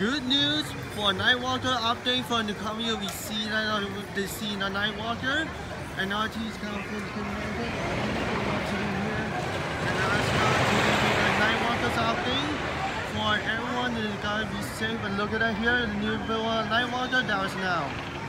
Good news for Nytewalker update for the coming we see that the see the Nytewalker. And RT is coming from the Nytewalkers update. For everyone that gotta be safe and look at that here the new Nytewalker that was now.